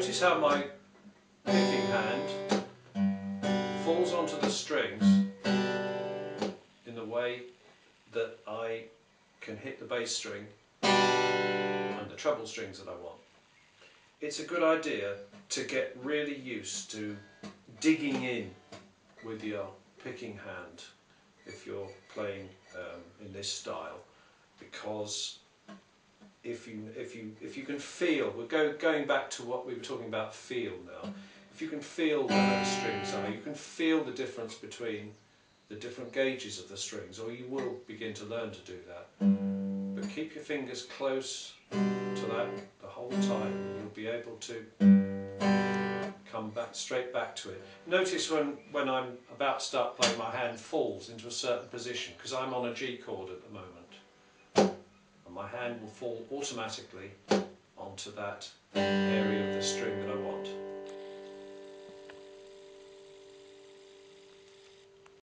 notice how my picking hand falls onto the strings in the way that I can hit the bass string and the treble strings that I want. It's a good idea to get really used to digging in with your picking hand if you're playing um, in this style because if you if you if you can feel we're go, going back to what we were talking about feel now. Mm-hmm. If you can feel where those strings are you can feel the difference between the different gauges of the strings or you will begin to learn to do that. But keep your fingers close to that the whole time and you'll be able to come back straight back to it. Notice when when I'm about to start playing my hand falls into a certain position because I'm on a G chord at the moment and my hand will fall automatically onto that area of the string that I want.